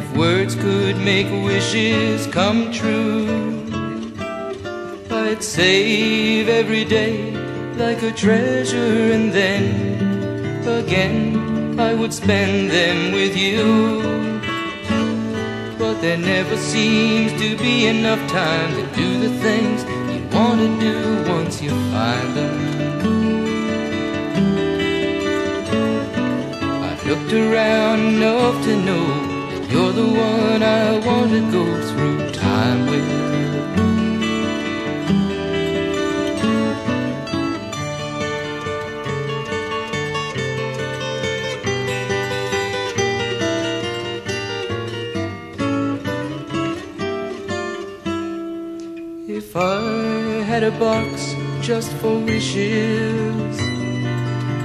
if words could make wishes come true, I'd save every day like a treasure, and then again I would spend them with you. But there never seems to be enough time to do the things you want to do once you find them. I've looked around enough to know you're the one I want to go through time with. If I had a box just for wishes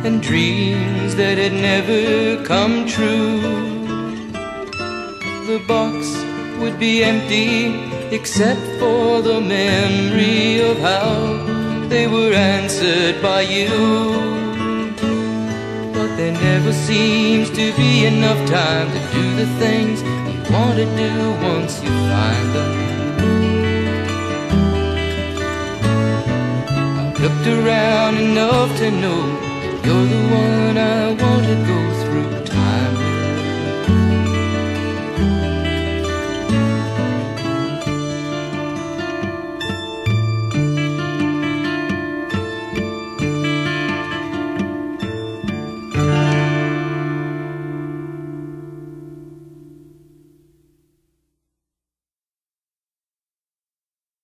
and dreams that had never come true the box would be empty except for the memory of how they were answered by you. But there never seems to be enough time to do the things you want to do once you find them. I've looked around enough to know you're the one I want